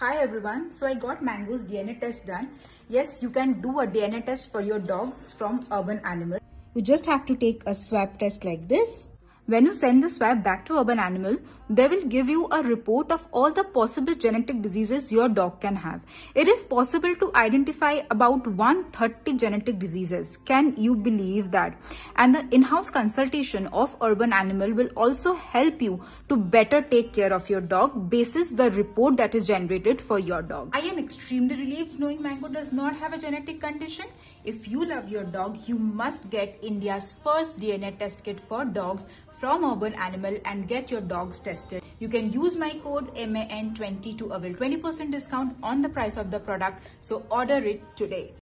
Hi everyone. So I got Mango's DNA test done. Yes, you can do a DNA test for your dogs from Urban Animal. You just have to take a swab test like this when you send the swab back to Urban Animal, they will give you a report of all the possible genetic diseases your dog can have. It is possible to identify about 130 genetic diseases. Can you believe that? And the in-house consultation of Urban Animal will also help you to better take care of your dog basis the report that is generated for your dog. I am extremely relieved knowing Mango does not have a genetic condition. If you love your dog, you must get India's first DNA test kit for dogs from Urban Animal and get your dogs tested. You can use my code MAN20 to avail 20% discount on the price of the product. So order it today.